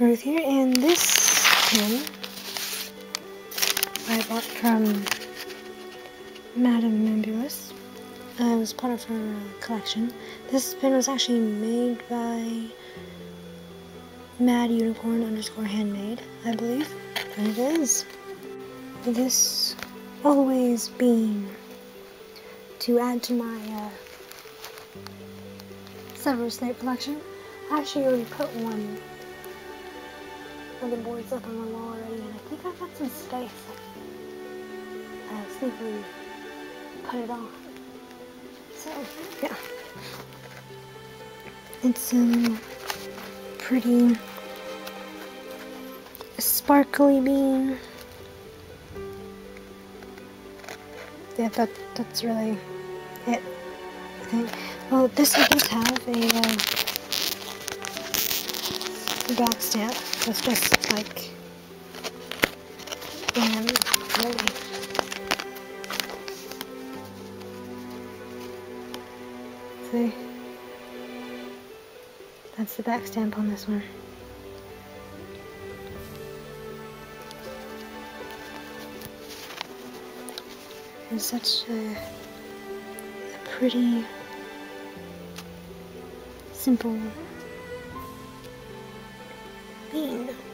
Ruth here, and this pin I bought from Madam Mimbulus. Uh, it was part of her collection. This pin was actually made by Mad Unicorn underscore handmade, I believe. And it is. This Always Bean to add to my uh, Severus Snape collection. I actually already put one of the boards up on the wall already, and I think I've got some space. I sneakily put it on. So, yeah. It's um pretty sparkly bean. Yeah, that that's really it. I think. Well, this one does have a uh, back stamp. That's just like and really. See? That's the back stamp on this one. It's such a, a pretty, simple bean.